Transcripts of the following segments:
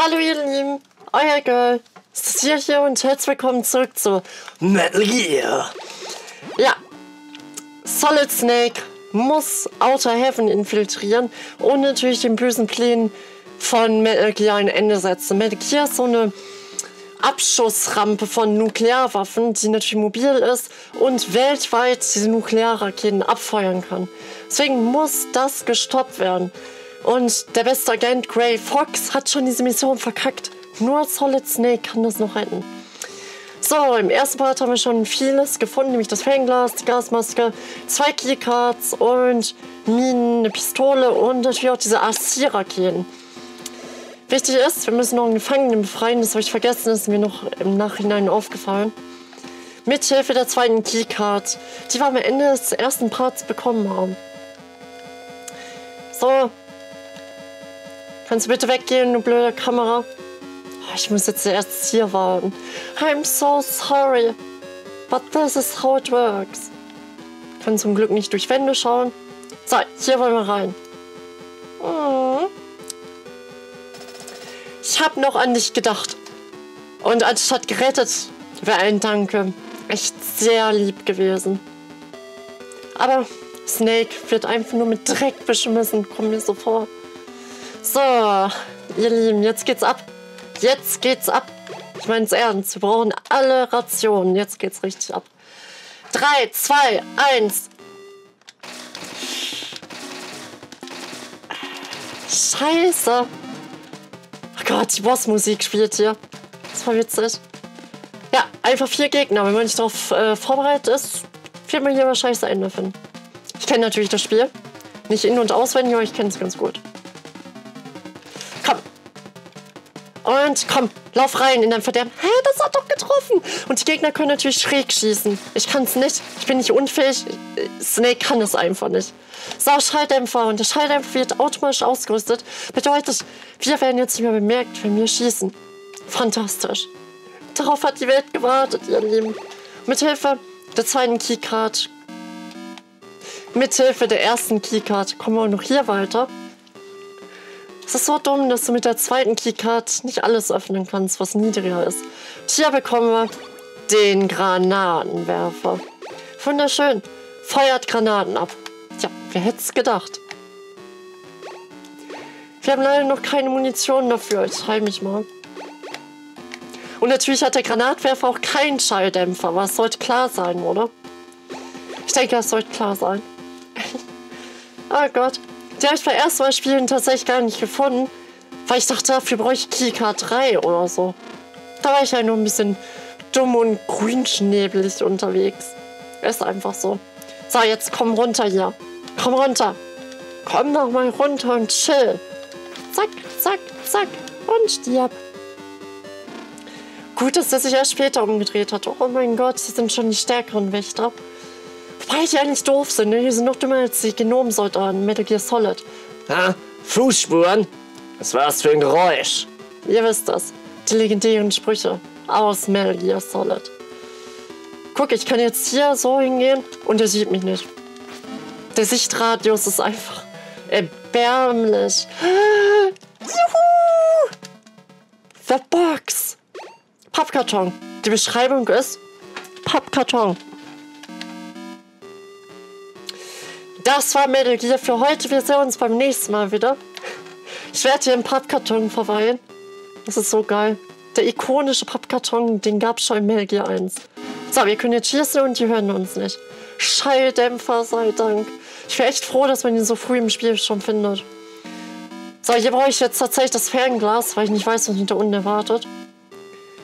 Hallo ihr Lieben, euer Girl, Cecil hier und herzlich willkommen zurück zu Metal Gear. Ja, Solid Snake muss Outer Heaven infiltrieren und natürlich den bösen Plänen von Metal Gear ein Ende setzen. Metal Gear ist so eine Abschussrampe von Nuklearwaffen, die natürlich mobil ist und weltweit diese Nuklearraketen abfeuern kann. Deswegen muss das gestoppt werden. Und der beste Agent Gray Fox hat schon diese Mission verkackt. Nur Solid Snake kann das noch retten. So, im ersten Part haben wir schon vieles gefunden, nämlich das Fernglas, die Gasmaske, zwei Keycards und Minen, eine Pistole und natürlich auch diese AC-Raketen. Wichtig ist, wir müssen noch einen Gefangenen befreien, das habe ich vergessen, das ist mir noch im Nachhinein aufgefallen. Mithilfe der zweiten Keycard, die wir am Ende des ersten Parts bekommen haben. So. Kannst du bitte weggehen, du blöde Kamera? Oh, ich muss jetzt erst hier warten. I'm so sorry. But this is how it works. Kann zum Glück nicht durch Wände schauen. So, hier wollen wir rein. Mhm. Ich habe noch an dich gedacht. Und anstatt gerettet, wäre ein Danke echt sehr lieb gewesen. Aber Snake wird einfach nur mit Dreck beschmissen, kommt mir so vor. So, ihr Lieben, jetzt geht's ab. Jetzt geht's ab. Ich meine es ernst, wir brauchen alle Rationen. Jetzt geht's richtig ab. 3, 2, 1. Scheiße. Oh Gott, die Bossmusik spielt hier. Das war witzig. Ja, einfach vier Gegner. Wenn man nicht darauf äh, vorbereitet ist, wird man hier wahrscheinlich Ende finden. Ich kenne natürlich das Spiel. Nicht in- und auswendig, aber ich kenne es ganz gut. Und komm, lauf rein in dein Verderben. Hä, das hat doch getroffen. Und die Gegner können natürlich schräg schießen. Ich kann es nicht. Ich bin nicht unfähig. Snake kann es einfach nicht. So, Schalldämpfer. Und der Schalldämpfer wird automatisch ausgerüstet. Bedeutet, wir werden jetzt nicht mehr bemerkt, wenn wir schießen. Fantastisch. Darauf hat die Welt gewartet, ihr Lieben. Mithilfe der zweiten Keycard Mithilfe der ersten Keycard kommen wir auch noch hier weiter. Es ist so dumm, dass du mit der zweiten Keycard nicht alles öffnen kannst, was niedriger ist. Hier bekommen wir den Granatenwerfer. Wunderschön. Feuert Granaten ab. Tja, wer hätte es gedacht? Wir haben leider noch keine Munition dafür. Ich heile mich mal. Und natürlich hat der Granatwerfer auch keinen Schalldämpfer, es sollte klar sein, oder? Ich denke, das sollte klar sein. oh Gott. Die habe ich beim ersten Mal spielen tatsächlich gar nicht gefunden, weil ich dachte, dafür brauche ich Keycard 3 oder so. Da war ich ja nur ein bisschen dumm und grünschnebelig unterwegs. Ist einfach so. So, jetzt komm runter hier. Komm runter. Komm doch mal runter und chill. Zack, zack, zack. Und stirb. Gut, dass er sich erst später umgedreht hat. Oh mein Gott, sie sind schon die stärkeren Wächter. Wobei die eigentlich doof sind, ne? Die sind noch dümmer als die Genomsoldaten Metal Gear Solid. Ha? Fußspuren? Was war das für ein Geräusch? Ihr wisst das. Die legendären Sprüche aus Metal Gear Solid. Guck, ich kann jetzt hier so hingehen und er sieht mich nicht. Der Sichtradius ist einfach erbärmlich. Juhu! The Box. Pappkarton. Die Beschreibung ist Pappkarton. Das war Metal Gear für heute. Wir sehen uns beim nächsten Mal wieder. Ich werde hier im Pappkarton verweilen. Das ist so geil. Der ikonische Pappkarton, den gab es schon in Metal Gear 1. So, wir können jetzt schießen und die hören uns nicht. Schalldämpfer sei Dank. Ich wäre echt froh, dass man ihn so früh im Spiel schon findet. So, hier brauche ich jetzt tatsächlich das Fernglas, weil ich nicht weiß, was mich da unten erwartet.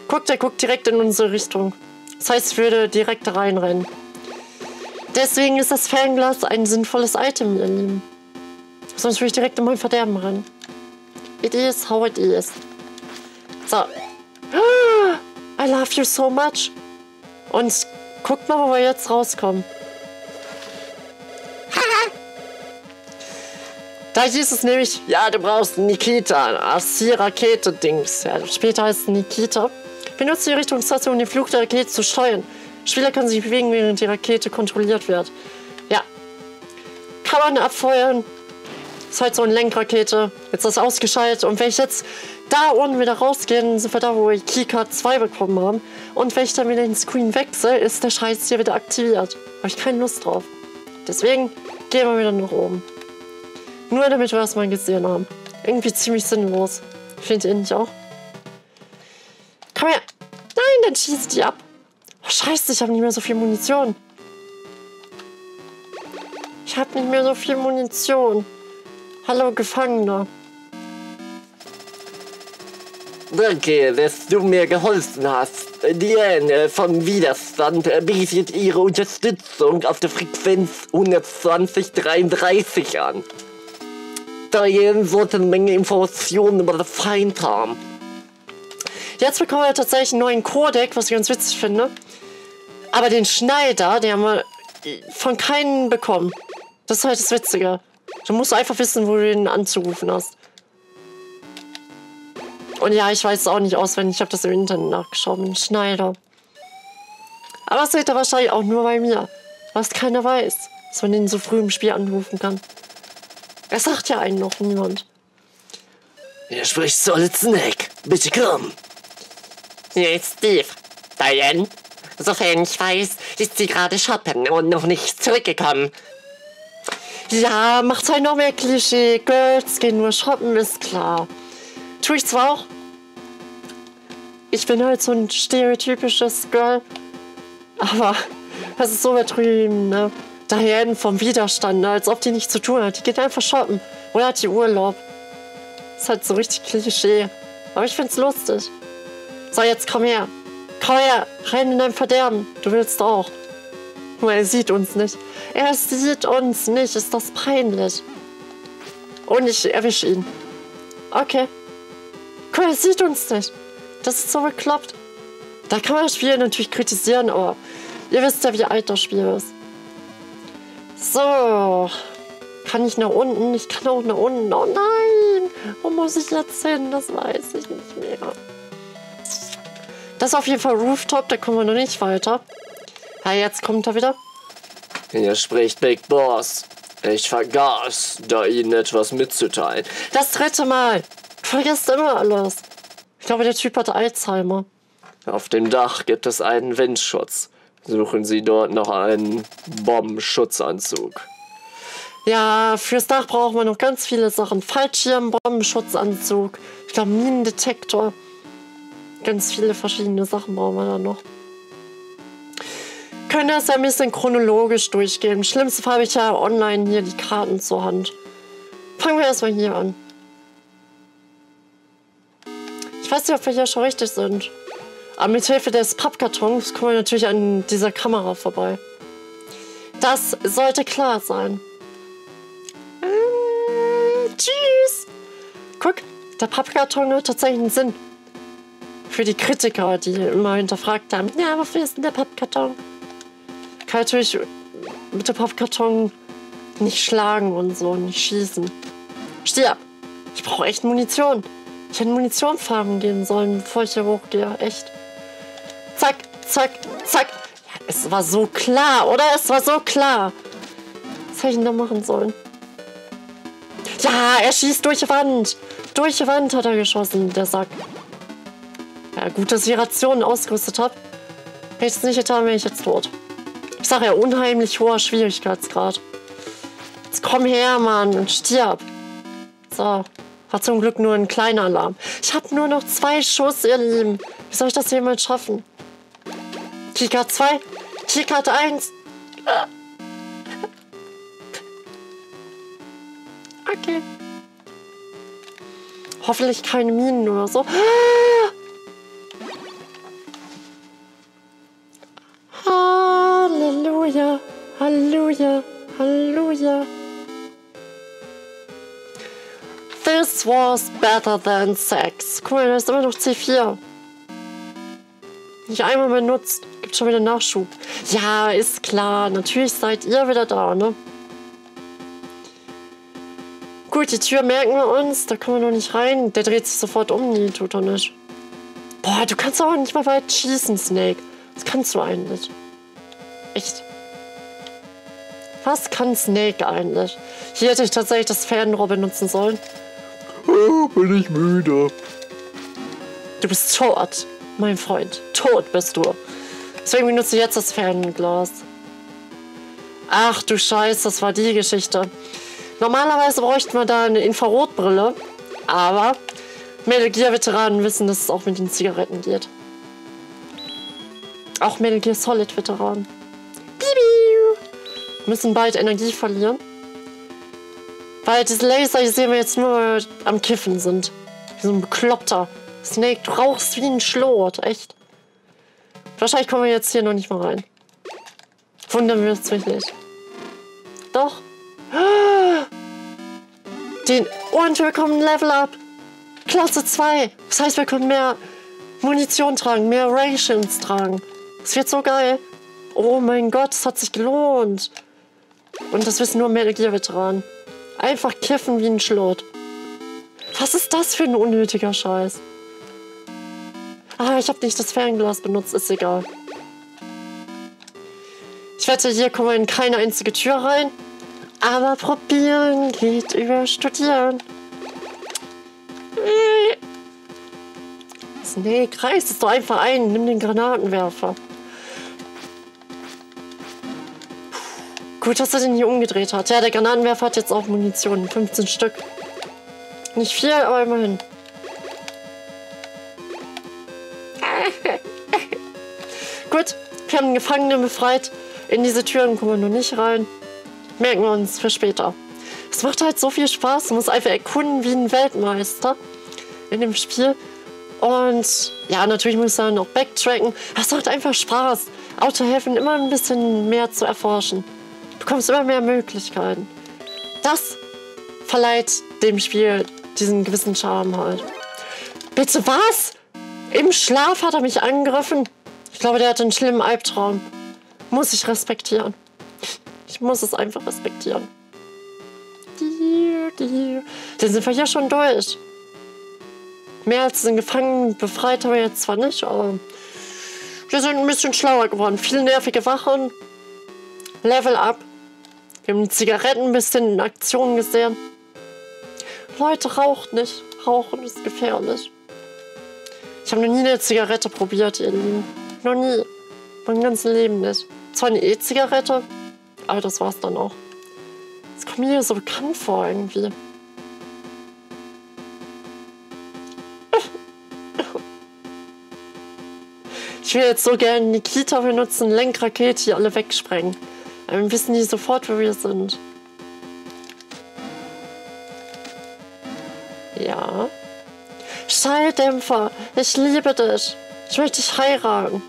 Guckt, der guckt direkt in unsere Richtung. Das heißt, ich würde direkt reinrennen. Deswegen ist das Fernglas ein sinnvolles Item, ihr Lieben. Sonst würde ich direkt in mein Verderben rennen. It is how it is. So. I love you so much. Und guckt mal, wo wir jetzt rauskommen. Da hieß es nämlich, ja, du brauchst Nikita, AC-Rakete-Dings. Ja, später heißt es Nikita. Benutzt die Richtungsstation, um den Flug der Rakete zu steuern. Spieler kann sich bewegen, während die Rakete kontrolliert wird. Ja. Kann man abfeuern. Ist halt so eine Lenkrakete. Jetzt ist das ausgeschaltet. Und wenn ich jetzt da unten wieder rausgehe, sind wir da, wo wir Keycard 2 bekommen haben. Und wenn ich dann wieder den Screen wechsle, ist der Scheiß hier wieder aktiviert. Habe ich keine Lust drauf. Deswegen gehen wir wieder nach oben. Nur damit wir das mal gesehen haben. Irgendwie ziemlich sinnlos. Findet ihr nicht auch? Komm her. Nein, dann schießt die ab. Scheiße, ich habe nicht mehr so viel Munition. Ich habe nicht mehr so viel Munition. Hallo, Gefangener. Danke, dass du mir geholfen hast. Diane vom Widerstand bietet ihre Unterstützung auf der Frequenz 12033 an. Diane sollte eine Menge Informationen über den Feind haben. Jetzt bekommen wir tatsächlich einen neuen Codec, was ich ganz witzig finde. Aber den Schneider, den haben wir von keinem bekommen. Das ist halt das Witzige. Du musst einfach wissen, wo du den anzurufen hast. Und ja, ich weiß es auch nicht auswendig. Ich habe das im Internet nachgeschaut mit dem Schneider. Aber das seht ihr wahrscheinlich auch nur bei mir. Was keiner weiß, dass man den so früh im Spiel anrufen kann. Es sagt ja einen noch niemand. Hier spricht Solid Snake. Bitte komm. Hier ist Steve. Diane? Sofern ich weiß, ist sie gerade shoppen und noch nicht zurückgekommen. Ja, macht halt noch mehr Klischee. Girls gehen nur shoppen, ist klar. Tue ich zwar auch. Ich bin halt so ein stereotypisches Girl. Aber das ist so übertrieben, ne? Diane vom Widerstand, ne? als ob die nichts zu tun hat. Die geht einfach shoppen. Oder hat die Urlaub. Ist halt so richtig Klischee. Aber ich find's lustig. So, jetzt komm her. Her. Rein in dein Verderben. Du willst auch. Er sieht uns nicht. Er sieht uns nicht. Ist das peinlich? Und ich erwische ihn. Okay. Guck, er sieht uns nicht. Das ist so bekloppt. Da kann man das Spiel natürlich kritisieren, aber ihr wisst ja, wie alt das Spiel ist. So. Kann ich nach unten? Ich kann auch nach unten. Oh nein! Wo muss ich jetzt hin? Das weiß ich nicht mehr. Das ist auf jeden Fall Rooftop, da kommen wir noch nicht weiter. Ja, jetzt kommt er wieder. Hier spricht Big Boss. Ich vergaß, da Ihnen etwas mitzuteilen. Das dritte Mal. Du vergisst immer alles. Ich glaube, der Typ hat Alzheimer. Auf dem Dach gibt es einen Windschutz. Suchen Sie dort noch einen Bombenschutzanzug. Ja, fürs Dach brauchen wir noch ganz viele Sachen. Fallschirm, Bombenschutzanzug. Ich glaube, Minendetektor. Ganz viele verschiedene Sachen brauchen wir da noch. Können das ein bisschen chronologisch durchgehen. Im schlimmsten Fall habe ich ja online hier die Karten zur Hand. Fangen wir erstmal hier an. Ich weiß nicht, ob wir hier schon richtig sind. Aber mit Hilfe des Pappkartons kommen wir natürlich an dieser Kamera vorbei. Das sollte klar sein. Äh, tschüss. Guck, der Pappkarton hat tatsächlich einen Sinn. Für die Kritiker, die immer hinterfragt haben, ja, wofür ist denn der Pappkarton? Kann natürlich mit dem Pappkarton nicht schlagen und so, nicht schießen. Stirb! Ich brauche echt Munition. Ich hätte Munition farben gehen sollen, bevor ich hier hochgehe. Echt. Zack, zack, zack. Es war so klar, oder? Es war so klar. Was hätte ich denn da machen sollen? Ja, er schießt durch die Wand. Durch die Wand hat er geschossen, der Sack. Ja, gut, dass ich Rationen ausgerüstet habe. Hätte ich es nicht getan, wäre ich jetzt tot. Ich sage ja, unheimlich hoher Schwierigkeitsgrad. Jetzt komm her, Mann, und stirb. So, war zum Glück nur ein kleiner Alarm. Ich habe nur noch zwei Schuss, ihr Lieben. Wie soll ich das jemals schaffen? Keycard 2, Keycard 1. Okay. Hoffentlich keine Minen oder so. Was better than sex. Mal, da ist immer noch C4. Nicht einmal benutzt. Gibt schon wieder Nachschub. Ja, ist klar. Natürlich seid ihr wieder da, ne? Gut, die Tür merken wir uns. Da kommen wir noch nicht rein. Der dreht sich sofort um. Nee, tut er nicht. Boah, du kannst auch nicht mal weit schießen, Snake. Das kannst du eigentlich. Echt. Was kann Snake eigentlich? Hier hätte ich tatsächlich das Fernrohr benutzen sollen. Oh, bin ich müde. Du bist tot, mein Freund. Tot bist du. Deswegen benutze ich jetzt das Fernglas. Ach du Scheiß, das war die Geschichte. Normalerweise bräuchten wir da eine Infrarotbrille, aber Metal Gear Veteranen wissen, dass es auch mit den Zigaretten geht. Auch Metal Gear Solid Veteranen. Bibi! Müssen bald Energie verlieren. Weil diese Laser, die sehen wir jetzt nur am Kiffen sind. Wie so ein Bekloppter. Snake, du rauchst wie ein Schlot, echt. Wahrscheinlich kommen wir jetzt hier noch nicht mal rein. Wundern wir uns mich nicht. Doch. Den und wir kommen Level Up. Klasse 2. Das heißt, wir können mehr Munition tragen, mehr Rations tragen. Das wird so geil. Oh mein Gott, das hat sich gelohnt. Und das wissen nur Metal Gear Veteranen. Einfach kiffen wie ein Schlot. Was ist das für ein unnötiger Scheiß? Ah, ich habe nicht das Fernglas benutzt, ist egal. Ich wette, hier kommen wir in keine einzige Tür rein. Aber probieren geht über studieren. Snake, reiß es doch einfach ein. Nimm den Granatenwerfer. Gut, dass er den hier umgedreht hat. Ja, der Granatenwerfer hat jetzt auch Munition. 15 Stück. Nicht viel, aber immerhin. Gut, wir haben einen Gefangenen befreit. In diese Türen kommen wir noch nicht rein. Merken wir uns für später. Es macht halt so viel Spaß. Man muss einfach erkunden wie ein Weltmeister in dem Spiel. Und ja, natürlich muss man auch backtracken. Es macht einfach Spaß, Outer Heaven immer ein bisschen mehr zu erforschen. Du bekommst immer mehr Möglichkeiten. Das verleiht dem Spiel diesen gewissen Charme halt. Bitte was? Im Schlaf hat er mich angegriffen. Ich glaube, der hatte einen schlimmen Albtraum. Muss ich respektieren. Ich muss es einfach respektieren. Den sind wir ja schon durch. Mehr als den Gefangenen befreit haben wir jetzt zwar nicht, aber wir sind ein bisschen schlauer geworden. Viele nervige Wachen. Level up. Wir haben die Zigaretten ein bisschen in Aktion gesehen. Leute, raucht nicht. Rauchen ist gefährlich. Ich habe noch nie eine Zigarette probiert, ihr Lieben. Noch nie. Mein ganzes Leben nicht. Zwar eine E-Zigarette, aber das war's dann auch. Das kommt mir so bekannt vor irgendwie. Ich will jetzt so gerne Nikita benutzen, Lenkrakete, die alle wegsprengen. Dann wissen die sofort, wo wir sind. Ja. Schalldämpfer, ich liebe dich. Ich möchte dich heiraten.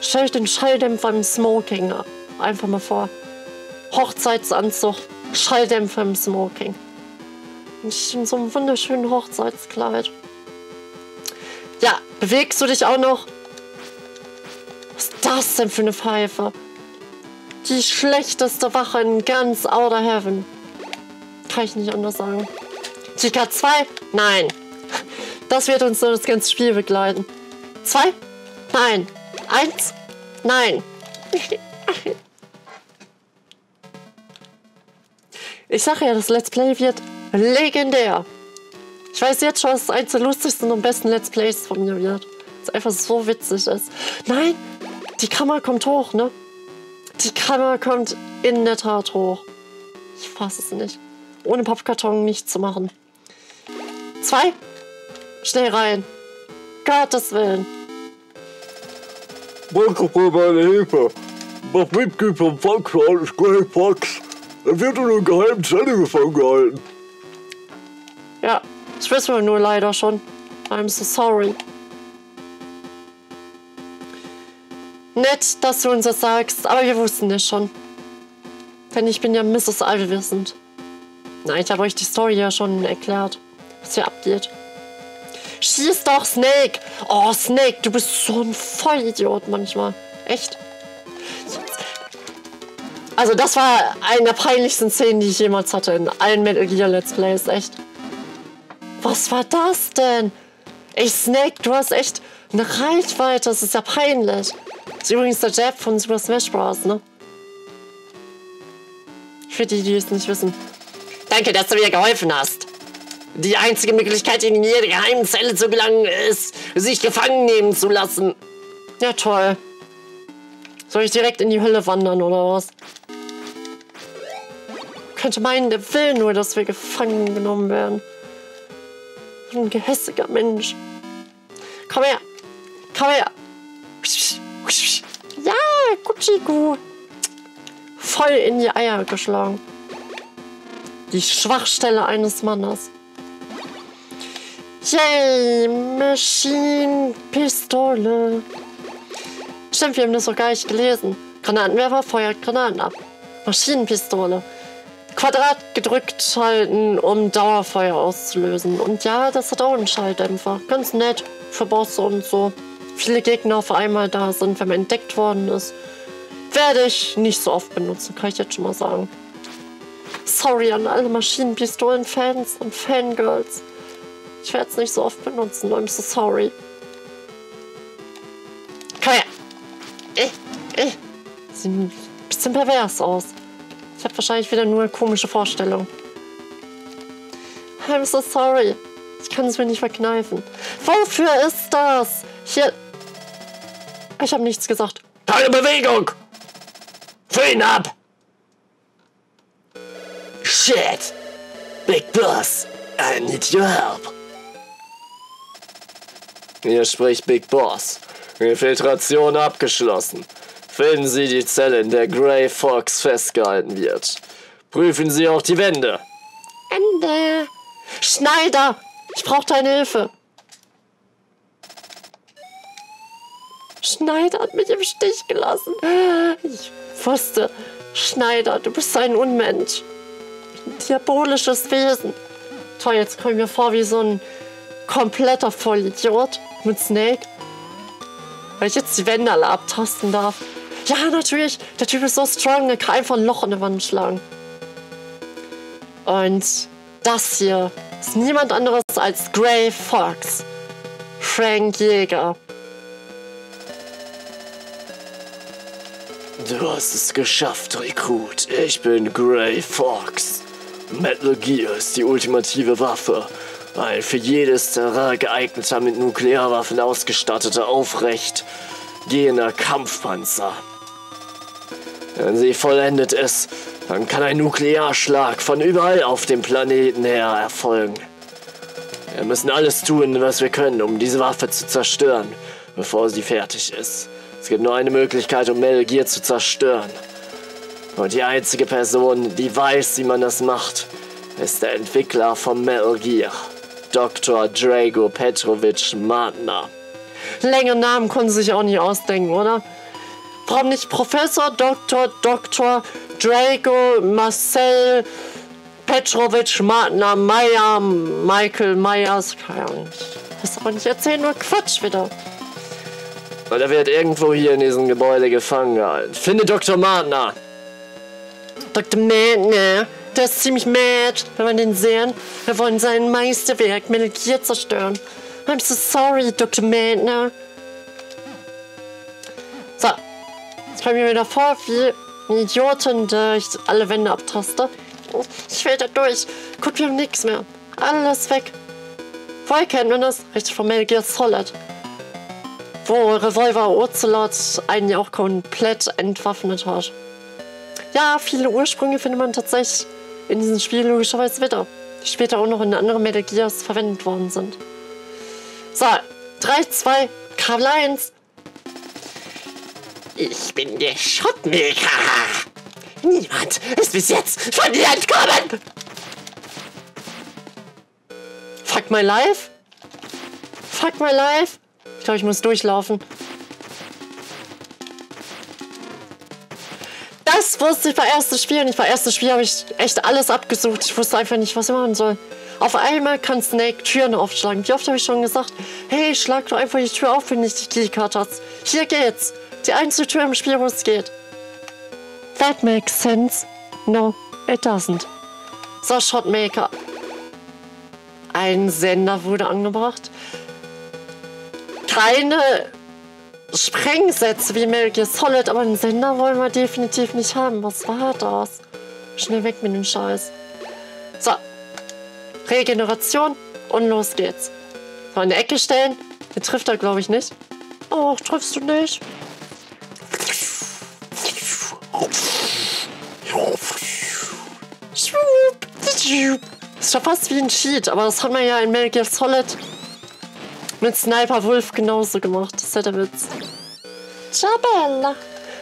Stell den Schalldämpfer im Smoking einfach mal vor. Hochzeitsanzug, Schalldämpfer im Smoking. Und in so einem wunderschönen Hochzeitskleid. Ja, bewegst du dich auch noch? Was ist das denn für eine Pfeife? Die schlechteste Wache in ganz Outer Heaven. Kann ich nicht anders sagen. Chica 2? Nein. Das wird uns so das ganze Spiel begleiten. Zwei? Nein. Eins? Nein. Ich sage ja, das Let's Play wird legendär. Ich weiß jetzt schon, dass es eins der lustigsten und besten Let's Plays von mir wird. Es einfach so witzig ist. Nein, die Kamera kommt hoch, ne? Die Kamera kommt in der Tat hoch. Ich fasse es nicht. Ohne Pappkarton nichts zu machen. Zwei. Schnell rein. Gottes Willen. Danke für meine Hilfe. Das Mitglied vom Volkswagen ist Grey Fox. Er wird in einer geheimen Zelle gefangen gehalten. Ja, das wissen wir nur leider schon. I'm so sorry. Nett, dass du uns das sagst, aber wir wussten es schon. Denn ich bin ja Mrs. Allwissend. Nein, ich habe euch die Story ja schon erklärt, was hier abgeht. Schieß doch, Snake! Oh, Snake, du bist so ein Vollidiot manchmal. Echt? Also das war eine der peinlichsten Szenen, die ich jemals hatte in allen Metal Gear Let's Plays, echt. Was war das denn? Ey, Snake, du hast echt eine Reichweite, das ist ja peinlich. Das ist übrigens der Jab von Super Smash Bros., ne? Für die, die es nicht wissen. Danke, dass du mir geholfen hast. Die einzige Möglichkeit, in jede geheimen Zelle zu gelangen, ist, sich gefangen nehmen zu lassen. Ja, toll. Soll ich direkt in die Hölle wandern oder was? Könnte meinen, der will nur, dass wir gefangen genommen werden. Ein gehässiger Mensch. Komm her. Komm her. Ja, Gucci-Gu. Voll in die Eier geschlagen. Die Schwachstelle eines Mannes. Yay, Maschinenpistole. Stimmt, wir haben das doch gar nicht gelesen. Granatenwerfer feuert Granaten ab. Maschinenpistole. Quadrat gedrückt halten, um Dauerfeuer auszulösen. Und ja, das hat auch einen Schalldämpfer. Ganz nett für Bosse und so. Viele Gegner auf einmal da sind, wenn man entdeckt worden ist. Werde ich nicht so oft benutzen, kann ich jetzt schon mal sagen. Sorry an alle Maschinenpistolen-Fans und Fangirls. Ich werde es nicht so oft benutzen, I'm so sorry. Komm her. Äh, äh. Sieht ein bisschen pervers aus. Ich habe wahrscheinlich wieder nur eine komische Vorstellung. I'm so sorry. Ich kann es mir nicht verkneifen. Wofür ist das? Hier. Ich habe nichts gesagt. Keine Bewegung! Für ihn ab! Shit! Big Boss, I need your help. Hier spricht Big Boss. Infiltration abgeschlossen. Finden Sie die Zelle, in der Grey Fox festgehalten wird. Prüfen Sie auch die Wände. Ende. Schneider, ich brauche deine Hilfe. Schneider hat mich im Stich gelassen. Ich wusste, Schneider, du bist ein Unmensch. Ein diabolisches Wesen. Toll, jetzt komme ich mir vor wie so ein kompletter Vollidiot mit Snake. Weil ich jetzt die Wände alle abtasten darf. Ja, natürlich. Der Typ ist so strong, der kann einfach ein Loch in die Wand schlagen. Und das hier ist niemand anderes als Grey Fox. Frank Jäger. Du hast es geschafft, Rekrut. Ich bin Grey Fox. Metal Gear ist die ultimative Waffe. Ein für jedes Terrain geeigneter mit Nuklearwaffen ausgestatteter, aufrecht gehender Kampfpanzer. Wenn sie vollendet ist, dann kann ein Nuklearschlag von überall auf dem Planeten her erfolgen. Wir müssen alles tun, was wir können, um diese Waffe zu zerstören, bevor sie fertig ist. Es gibt nur eine Möglichkeit, um Metal Gear zu zerstören. Und die einzige Person, die weiß, wie man das macht, ist der Entwickler von Metal Gear, Dr. Drago Petrovic Martner. Längere Namen konnten sie sich auch nicht ausdenken, oder? Warum nicht Professor, Doktor, Doktor, Drago, Marcel, Petrovic, Martner, Meyer, Michael? Keine Ahnung. Das aber nicht erzählen, nur Quatsch wieder. Und er wird irgendwo hier in diesem Gebäude gefangen gehalten. Finde Dr. Martner. Dr. Madner, der ist ziemlich mad, wenn man den sehen. Wir wollen sein Meisterwerk Metal Gear zerstören. I'm so sorry, Dr. Madner. So, jetzt komme ich mir wieder vor wie ein Idiotin, der ich alle Wände abtaste. Ich will da durch. Gut, wir haben nichts mehr. Alles weg. Woher kennt man das? Richtig von Metal Gear Solid. Wo Revolver Ocelot einen ja auch komplett entwaffnet hat. Ja, viele Ursprünge findet man tatsächlich in diesem Spiel logischerweise wieder. Die später auch noch in anderen Metal Gears verwendet worden sind. So, 3, 2, Kabel 1. Ich bin der Schottmaker. Niemand ist bis jetzt von dir entkommen. Fuck my life? Fuck my life? Ich glaube, ich muss durchlaufen. Das wusste ich bei erstes Spiel nicht. Bei erstes Spiel habe ich echt alles abgesucht. Ich wusste einfach nicht, was ich machen soll. Auf einmal kann Snake Türen aufschlagen. Wie oft habe ich schon gesagt, hey, schlag doch einfach die Tür auf, wenn nicht die Keycard hast. Hier geht's. Die einzige Tür im Spiel, wo es geht. That makes sense. No, it doesn't. So, Shotmaker. Ein Sender wurde angebracht. Keine Sprengsätze wie Metal Gear Solid, aber einen Sender wollen wir definitiv nicht haben. Was war das? Schnell weg mit dem Scheiß. So. Regeneration und los geht's. So, in der Ecke stellen. Den trifft er, glaube ich, nicht. Oh, triffst du nicht? Ist schon fast wie ein Cheat, aber das hat man ja in Metal Gear Solid mit Sniper Wolf genauso gemacht. Das ist ja der Witz. Ciao,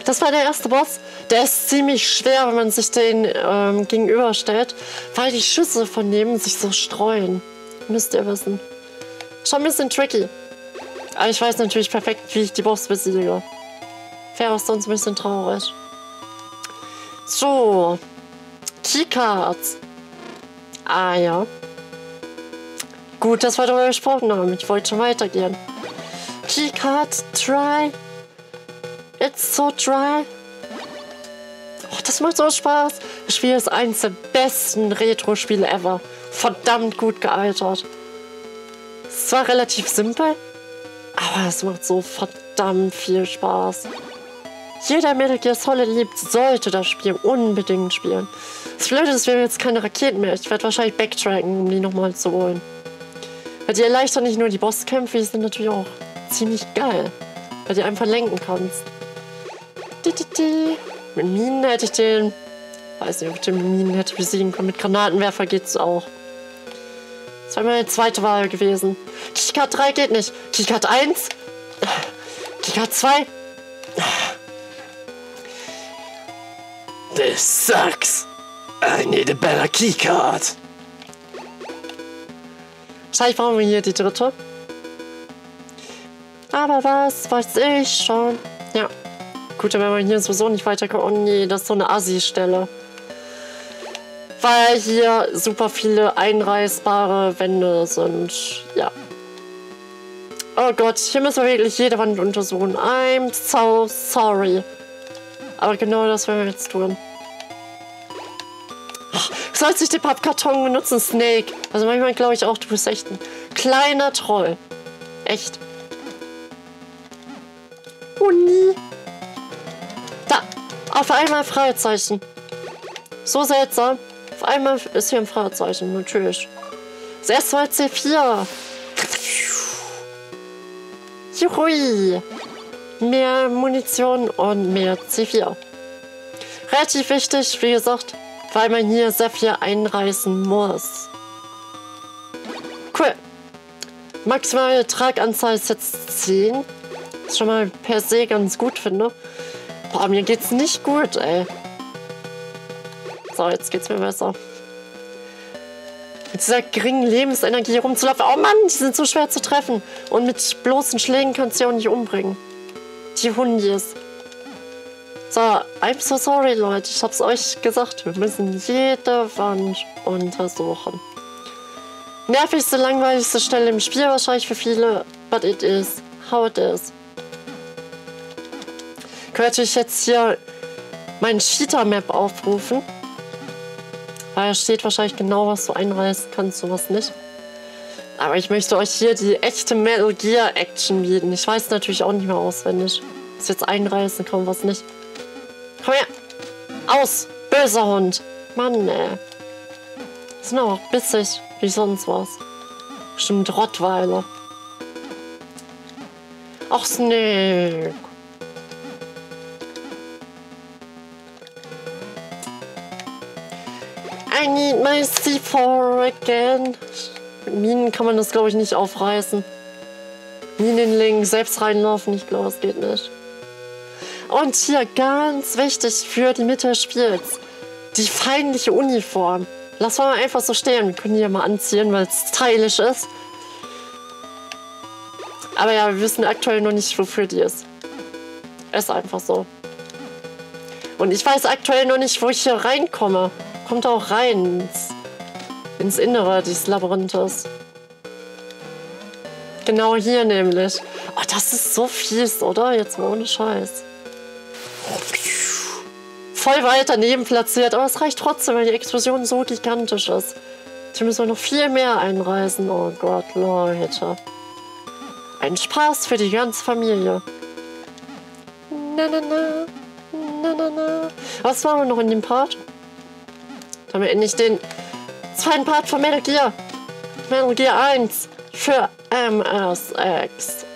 Das war der erste Boss. Der ist ziemlich schwer, wenn man sich den ähm, gegenüberstellt, weil die Schüsse von dem sich so streuen. Müsst ihr wissen. Schon ein bisschen tricky. Aber ich weiß natürlich perfekt, wie ich die Boss besiege. Wäre auch sonst ein bisschen traurig. So. Keycards. Ah ja. Gut, dass wir darüber gesprochen haben. Ich wollte schon weitergehen. Keycard, try. It's so dry. Oh, das macht so Spaß. Das Spiel ist eines der besten Retro-Spiele ever. Verdammt gut gealtert. Es war relativ simpel, aber es macht so verdammt viel Spaß. Jeder Metal Gear Solid liebt, sollte das Spiel unbedingt spielen. Das Blöde ist, wir haben jetzt keine Raketen mehr. Ich werde wahrscheinlich backtracken, um die nochmal zu holen. Weil die erleichtern nicht nur die Bosskämpfe, die sind natürlich auch ziemlich geil. Weil du einfach lenken kannst. Mit Minen hätte ich den... Weiß nicht, ob ich den Minen hätte besiegen können. Mit Granatenwerfer geht's auch. Das wäre meine zweite Wahl gewesen. Keycard 3 geht nicht. Keycard 1. Keycard 2. This sucks. I need a better keycard. Wahrscheinlich brauchen wir hier die dritte. Aber was weiß ich schon. Ja. Gut, wenn man hier sowieso nicht weiterkommt. Oh nee, das ist so eine Assi-Stelle. Weil hier super viele einreißbare Wände sind. Ja. Oh Gott, hier müssen wir wirklich jede Wand untersuchen. I'm so sorry. Aber genau das werden wir jetzt tun. Sollst du den Pappkarton benutzen, Snake? Also manchmal glaube ich auch, du bist echt ein kleiner Troll. Echt. Oh nie. Da. Auf einmal Fragezeichen. So seltsam. Auf einmal ist hier ein Fragezeichen, natürlich. Das erste Mal C4. Juhui. Mehr Munition und mehr C4. Relativ wichtig, wie gesagt, weil man hier sehr viel einreißen muss. Cool. Maximale Traganzahl ist jetzt 10. Was schon mal per se ganz gut finde. Boah, mir geht's nicht gut, ey. So, jetzt geht's mir besser. Mit dieser geringen Lebensenergie rumzulaufen. Oh Mann, die sind so schwer zu treffen. Und mit bloßen Schlägen kannst du sie auch nicht umbringen. Die Hundis. So, I'm so sorry, Leute. Ich hab's euch gesagt. Wir müssen jede Wand untersuchen. Nervigste, langweiligste Stelle im Spiel wahrscheinlich für viele. But it is how it is. Könnte ich jetzt hier mein Cheater-Map aufrufen? Weil da steht wahrscheinlich genau, was du einreißen kannst, sowas nicht. Aber ich möchte euch hier die echte Metal Gear Action bieten. Ich weiß natürlich auch nicht mehr auswendig. Was jetzt einreißen kann, was nicht. Komm her! Aus! Böser Hund! Mann, ey. Sind auch bissig, wie sonst was. Bestimmt Rottweiler. Ach, Snake. I need my C4 again. Mit Minen kann man das, glaube ich, nicht aufreißen. Minenling selbst reinlaufen, ich glaube, es geht nicht. Und hier ganz wichtig für die Mitte des Spiels. Die feindliche Uniform. Lass mal einfach so stehen. Wir können die ja mal anziehen, weil es stylisch ist. Aber ja, wir wissen aktuell noch nicht, wofür die ist. Ist einfach so. Und ich weiß aktuell noch nicht, wo ich hier reinkomme. Kommt auch rein ins, ins Innere dieses Labyrinthes. Genau hier nämlich. Oh, das ist so fies, oder? Jetzt mal ohne Scheiß. Voll weit daneben platziert, aber es reicht trotzdem, weil die Explosion so gigantisch ist. Hier müssen wir noch viel mehr einreißen. Oh Gott, Leute. Ein Spaß für die ganze Familie. Na, na, na. Na, na, na. Was waren wir noch in dem Part? damit endlich den zweiten Part von Metal Gear. Metal Gear 1 für MSX.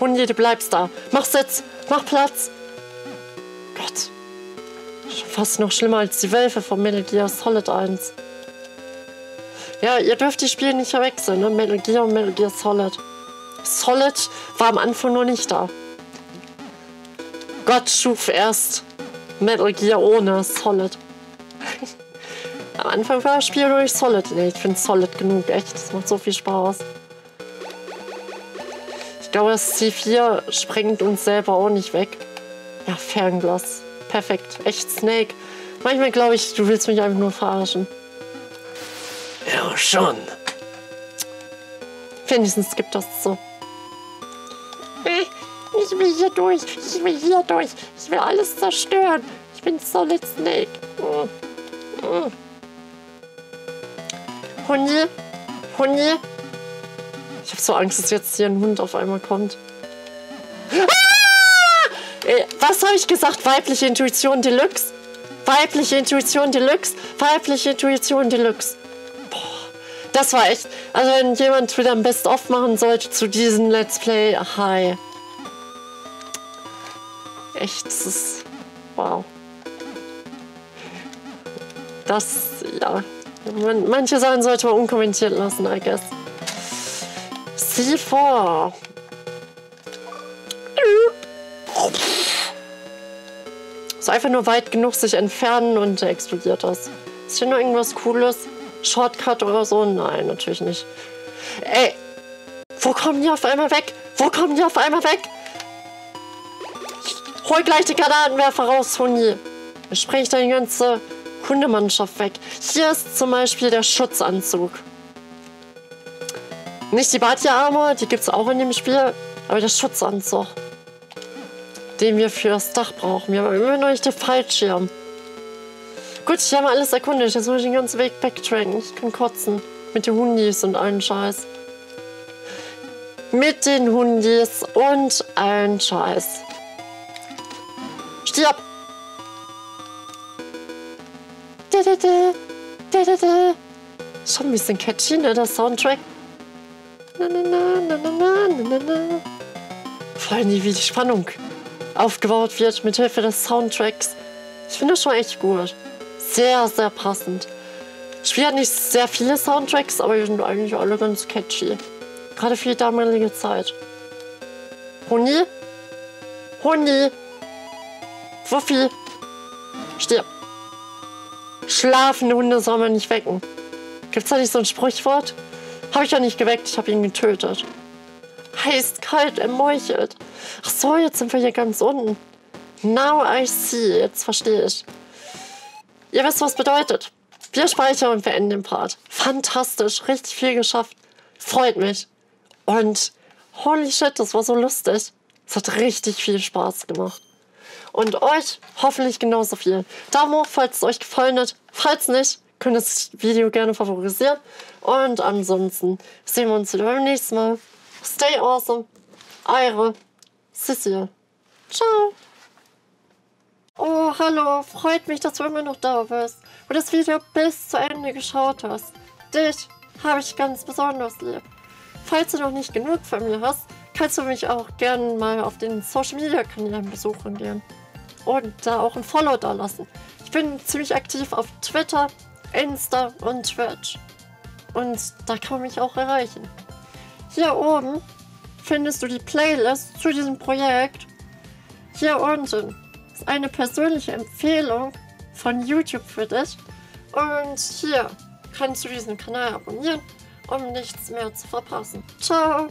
Hundi, du bleibst da. Mach Sitz, mach Platz. Fast noch schlimmer als die Wölfe von Metal Gear Solid 1. Ja, ihr dürft die Spiele nicht verwechseln, ne? Metal Gear und Metal Gear Solid. Solid war am Anfang noch nicht da. Gott schuf erst Metal Gear ohne Solid. am Anfang war das Spiel nur nicht Solid. Nee, ich finde Solid genug, echt. Das macht so viel Spaß. Ich glaube, das C4 sprengt uns selber auch nicht weg. Ja, Fernglas. Perfekt. Echt Snake. Manchmal glaube ich, du willst mich einfach nur verarschen. Ja, schon. Wenigstens gibt das so. Ich will hier durch. Ich will hier durch. Ich will alles zerstören. Ich bin Solid Snake. Mm. Mm. Hundi? Hundi? Ich habe so Angst, dass jetzt hier ein Hund auf einmal kommt. Ah! Was habe ich gesagt? Weibliche Intuition Deluxe? Weibliche Intuition Deluxe? Weibliche Intuition Deluxe. Das war echt. Also wenn jemand wieder ein Best-of machen sollte zu diesem Let's Play, hi. Echt, das ist. Wow. Das, ja. Man, manche Sachen sollte man unkommentiert lassen, I guess. C4. Ist einfach nur weit genug sich entfernen und explodiert das. Ist hier noch irgendwas Cooles? Shortcut oder so? Nein, natürlich nicht. Ey, wo kommen die auf einmal weg? Wo kommen die auf einmal weg? Hol gleich die Granatenwerfer raus, Hundi. Ich spreng deine ganze Hundemannschaft weg. Hier ist zum Beispiel der Schutzanzug. Nicht die Badja-Armor, die gibt es auch in dem Spiel, aber der Schutzanzug. Den wir fürs Dach brauchen. Wir haben immer noch nicht den Fallschirm. Gut, ich habe alles erkundigt. Jetzt muss ich den ganzen Weg backtracken. Ich kann kotzen. Mit den Hundis und allen Scheiß. Mit den Hundis und allen Scheiß. Stirb! Schon ein bisschen catchy, ne, der Soundtrack. Na, na, na, na, na, na, na, na. Vor allem, wie die Spannung aufgebaut wird mit Hilfe des Soundtracks. Ich finde das schon echt gut. Sehr, sehr passend. Das Spiel hat nicht sehr viele Soundtracks, aber die sind eigentlich alle ganz catchy. Gerade für die damalige Zeit. Huni? Huni? Wuffi? Stirb. Schlafende Hunde soll man nicht wecken. Gibt's da nicht so ein Sprichwort? Habe ich ja nicht geweckt, ich habe ihn getötet. Heißt kalt, ermeuchelt. Ach so, jetzt sind wir hier ganz unten. Now I see, jetzt verstehe ich. Ihr wisst, was bedeutet. Wir speichern und beenden den Part. Fantastisch, richtig viel geschafft. Freut mich. Und holy shit, das war so lustig. Es hat richtig viel Spaß gemacht. Und euch hoffentlich genauso viel. Daumen hoch, falls es euch gefallen hat. Falls nicht, könnt ihr das Video gerne favorisieren. Und ansonsten sehen wir uns wieder beim nächsten Mal. Stay awesome. Eure Sissi. Ciao. Oh, hallo. Freut mich, dass du immer noch da bist und das Video bis zu Ende geschaut hast. Dich habe ich ganz besonders lieb. Falls du noch nicht genug von mir hast, kannst du mich auch gerne mal auf den Social Media Kanälen besuchen gehen. Und da auch ein Follow da lassen. Ich bin ziemlich aktiv auf Twitter, Insta und Twitch. Und da kann man mich auch erreichen. Hier oben findest du die Playlist zu diesem Projekt. Hier unten ist eine persönliche Empfehlung von YouTube für dich. Und hier kannst du diesen Kanal abonnieren, um nichts mehr zu verpassen. Ciao!